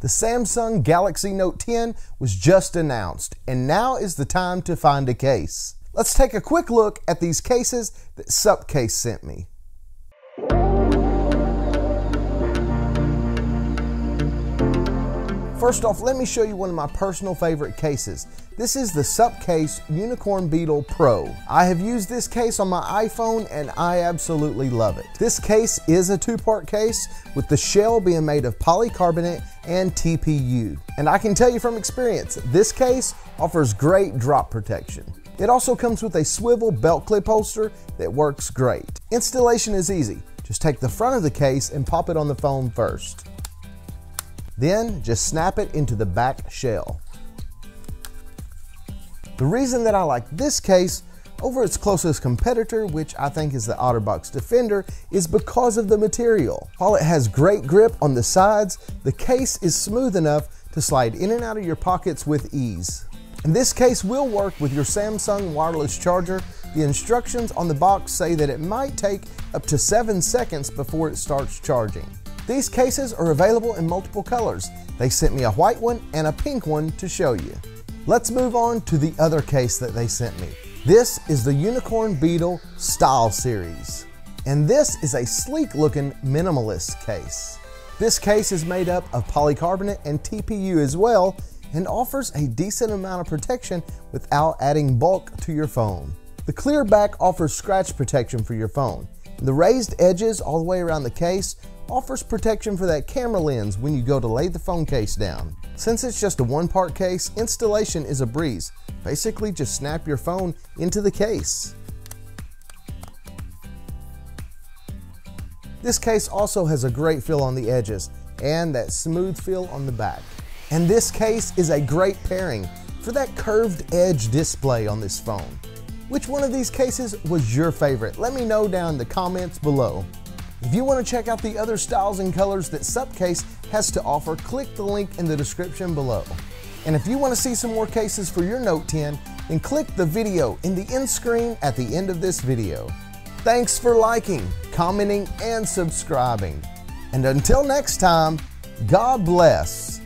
The Samsung Galaxy Note 10 was just announced, and now is the time to find a case. Let's take a quick look at these cases that Supcase sent me. First off, let me show you one of my personal favorite cases. This is the Supcase Unicorn Beetle Pro. I have used this case on my iPhone and I absolutely love it. This case is a two-part case with the shell being made of polycarbonate and TPU. And I can tell you from experience, this case offers great drop protection. It also comes with a swivel belt clip holster that works great. Installation is easy. Just take the front of the case and pop it on the phone first. Then just snap it into the back shell. The reason that I like this case over its closest competitor, which I think is the OtterBox Defender, is because of the material. While it has great grip on the sides, the case is smooth enough to slide in and out of your pockets with ease. And this case will work with your Samsung wireless charger. The instructions on the box say that it might take up to 7 seconds before it starts charging. These cases are available in multiple colors. They sent me a white one and a pink one to show you. Let's move on to the other case that they sent me. This is the Unicorn Beetle Style Series. And this is a sleek looking minimalist case. This case is made up of polycarbonate and TPU as well and offers a decent amount of protection without adding bulk to your phone. The clear back offers scratch protection for your phone. The raised edges all the way around the case offers protection for that camera lens when you go to lay the phone case down. Since it's just a one part case, installation is a breeze. Basically just snap your phone into the case. This case also has a great feel on the edges and that smooth feel on the back. And this case is a great pairing for that curved edge display on this phone. Which one of these cases was your favorite? Let me know down in the comments below. If you want to check out the other styles and colors that Supcase has to offer, click the link in the description below. And if you want to see some more cases for your Note 10, then click the video in the end screen at the end of this video. Thanks for liking, commenting, and subscribing. And until next time, God bless.